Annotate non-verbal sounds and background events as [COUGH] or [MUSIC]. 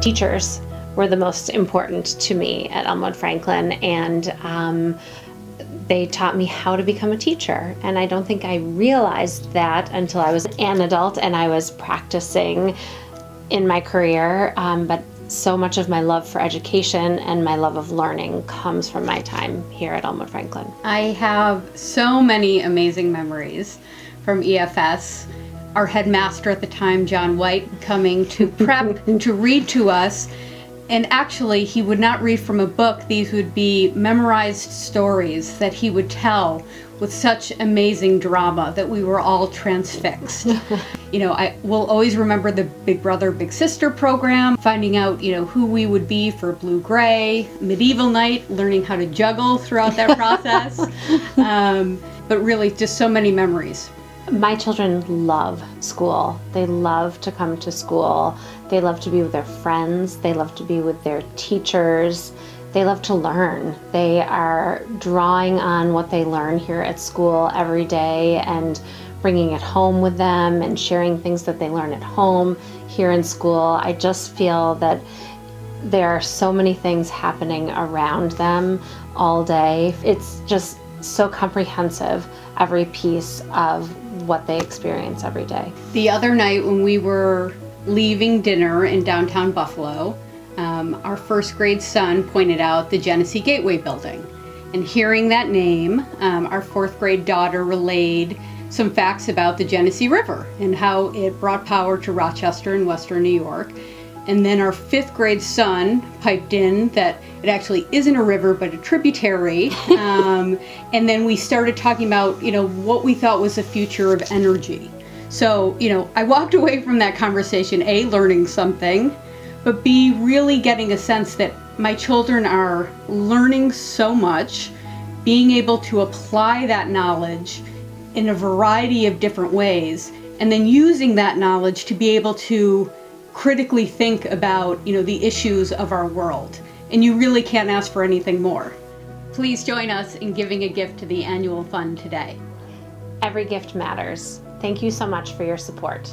teachers were the most important to me at Elmwood Franklin, and um, they taught me how to become a teacher. And I don't think I realized that until I was an adult and I was practicing in my career. Um, but so much of my love for education and my love of learning comes from my time here at Elmwood Franklin. I have so many amazing memories from EFS. Our headmaster at the time, John White, coming to [LAUGHS] prep to read to us and actually, he would not read from a book. These would be memorized stories that he would tell with such amazing drama that we were all transfixed. [LAUGHS] you know, I will always remember the Big Brother Big Sister program, finding out, you know, who we would be for Blue Gray, Medieval Night, learning how to juggle throughout that process. [LAUGHS] um, but really, just so many memories. My children love school. They love to come to school. They love to be with their friends. They love to be with their teachers. They love to learn. They are drawing on what they learn here at school every day and bringing it home with them and sharing things that they learn at home here in school. I just feel that there are so many things happening around them all day. It's just so comprehensive, every piece of what they experience every day. The other night when we were leaving dinner in downtown Buffalo, um, our first grade son pointed out the Genesee Gateway building. And hearing that name, um, our fourth grade daughter relayed some facts about the Genesee River and how it brought power to Rochester and Western New York. And then our fifth grade son piped in that it actually isn't a river but a tributary. [LAUGHS] Um, and then we started talking about, you know, what we thought was the future of energy. So, you know, I walked away from that conversation, A, learning something, but B, really getting a sense that my children are learning so much, being able to apply that knowledge in a variety of different ways, and then using that knowledge to be able to critically think about, you know, the issues of our world. And you really can't ask for anything more. Please join us in giving a gift to the annual fund today. Every gift matters. Thank you so much for your support.